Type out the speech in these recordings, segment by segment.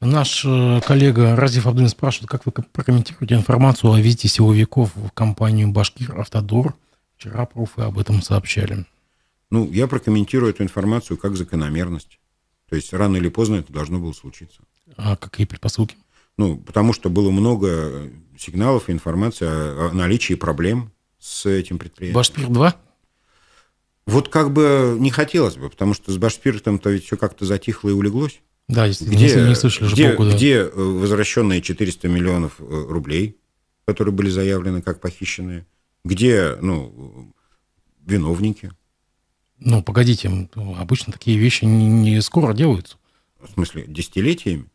Наш э, коллега Разив Абдулин спрашивает, как вы прокомментируете информацию о визите силовиков в компанию «Башкир Автодор»? Вчера пруфы об этом сообщали. Ну, я прокомментирую эту информацию как закономерность. То есть рано или поздно это должно было случиться. А какие предпосылки? Ну, потому что было много сигналов и информации о, о наличии проблем с этим предприятием. Башпир-2? Вот как бы не хотелось бы, потому что с Башпиртом-то ведь все как-то затихло и улеглось. Да, где, если не слышали где, же. Где э, возвращенные 400 миллионов э, рублей, которые были заявлены как похищенные? Где, ну, виновники? Ну, погодите, обычно такие вещи не, не скоро делаются. В смысле, десятилетиями?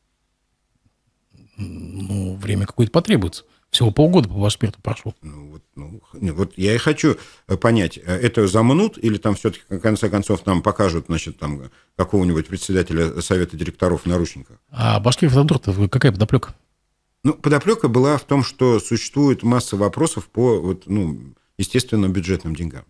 Ну, время какое-то потребуется. Всего полгода по Башпирту прошло. Ну вот, ну, вот я и хочу э, понять, э, это замнут или там все-таки в конце концов нам покажут, значит, там какого-нибудь председателя совета директоров в наручниках? А Башкир Федоров, какая подоплека? Ну, подоплека была в том, что существует масса вопросов по, вот, ну, естественно, бюджетным деньгам.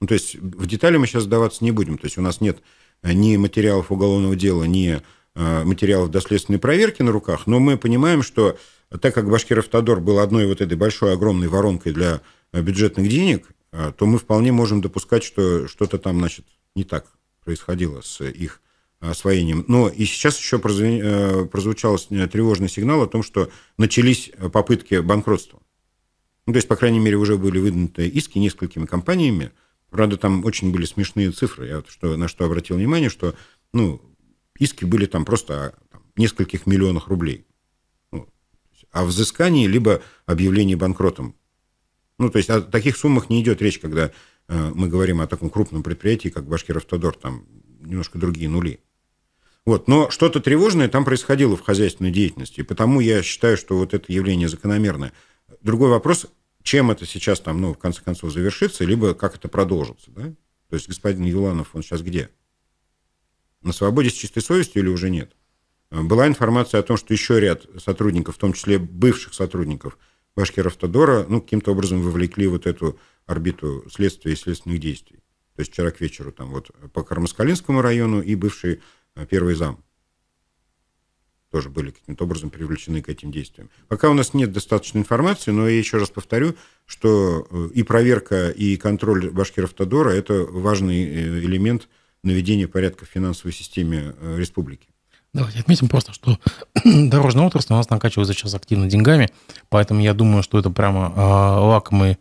Ну, то есть в детали мы сейчас сдаваться не будем. То есть у нас нет э, ни материалов уголовного дела, ни материалов доследственной проверки на руках, но мы понимаем, что так как Башкир Автодор был одной вот этой большой, огромной воронкой для э, бюджетных денег, э, то мы вполне можем допускать, что что-то там, значит, не так происходило с их освоением. Но и сейчас еще э, прозвучал тревожный сигнал о том, что начались попытки банкротства. Ну, то есть, по крайней мере, уже были выданы иски несколькими компаниями. Правда, там очень были смешные цифры. Я что, на что обратил внимание, что ну, иски были там просто там, нескольких миллионах рублей о взыскании, либо объявлении банкротом. Ну, то есть о таких суммах не идет речь, когда э, мы говорим о таком крупном предприятии, как Башкиравтодор, там немножко другие нули. Вот. Но что-то тревожное там происходило в хозяйственной деятельности, и потому я считаю, что вот это явление закономерное. Другой вопрос, чем это сейчас там, ну, в конце концов, завершится, либо как это продолжится, да? То есть господин Юланов, он сейчас где? На свободе с чистой совестью или уже нет? Была информация о том, что еще ряд сотрудников, в том числе бывших сотрудников Башкиравтодора, ну, каким-то образом вовлекли вот эту орбиту следствия и следственных действий. То есть вчера к вечеру там вот по Кармаскалинскому району и бывший э, первый зам тоже были каким-то образом привлечены к этим действиям. Пока у нас нет достаточной информации, но я еще раз повторю, что э, и проверка, и контроль Башкиравтодора – это важный э, элемент наведения порядка в финансовой системе республики. Давайте отметим просто, что дорожная отрасль у нас накачивается сейчас активно деньгами, поэтому я думаю, что это прямо э, лакомый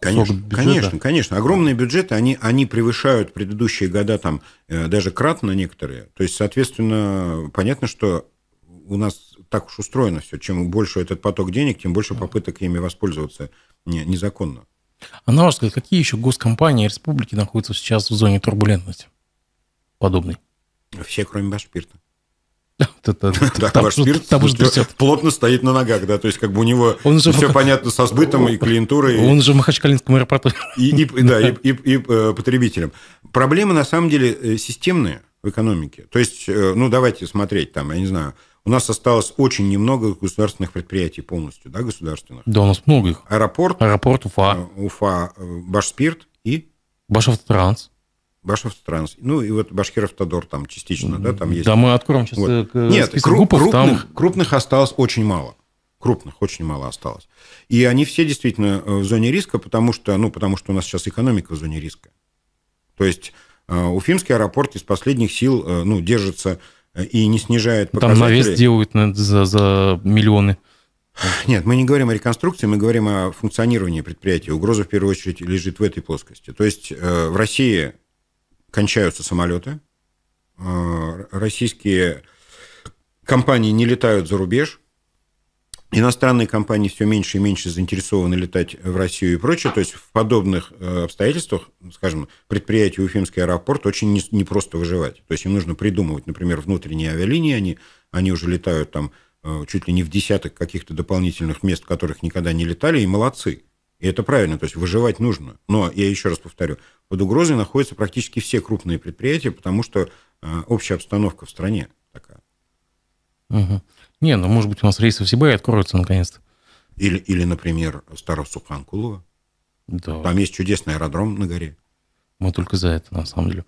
Конечно, конечно, конечно. Огромные бюджеты, они, они превышают предыдущие года там э, даже кратно некоторые. То есть, соответственно, понятно, что у нас так уж устроено все. Чем больше этот поток денег, тем больше попыток ими воспользоваться не, незаконно. А на ваш взгляд, какие еще госкомпании республики находятся сейчас в зоне турбулентности подобной? Все, кроме Башпирта. Ваш спирт плотно стоит на ногах, да, то есть как бы у него все понятно со сбытом и клиентурой. Он же в Махачкалинском аэропорту. И, э, потребителям. Проблемы на самом деле э, системные в экономике. То есть, э, ну, давайте смотреть там, я не знаю, у нас осталось очень немного государственных предприятий полностью, да, государственных. Да, у нас много их. Аэропорт. Аэропорт Уфа. Уфа, Башспирт и... Башавтотранс. Башавтотранс. Ну, и вот Башкиравтодор там частично, да, там есть. Да, мы откроем сейчас вот. Э, Нет, круп, крупных, там... крупных осталось очень мало. Крупных очень мало осталось. И они все действительно э, в зоне риска, потому что, ну, потому что у нас сейчас экономика в зоне риска. То есть э, Уфимский аэропорт из последних сил ну, держится и не снижает показатели. Там навес делают за, за миллионы. Нет, мы не говорим о реконструкции, мы говорим о функционировании предприятия. Угроза в первую очередь лежит в этой плоскости. То есть в России кончаются самолеты, э, российские компании не летают за рубеж, иностранные компании все меньше и меньше заинтересованы летать в Россию и прочее. То есть в подобных э, обстоятельствах, скажем, предприятию Уфимский аэропорт очень непросто выживать. То есть им нужно придумывать, например, внутренние авиалинии, они, они уже летают там э, чуть ли не в десяток каких-то дополнительных мест, в которых никогда не летали, и молодцы. И это правильно, то есть выживать нужно. Но, я еще раз повторю, под угрозой находятся практически все крупные предприятия, потому что э, общая обстановка в стране такая. Угу. Не, ну, может быть, у нас рейсы в Сибирь откроются наконец-то. Или, или например, Старосуханкулова. Да. Там есть чудесный аэродром на горе. Мы только за это, на самом деле.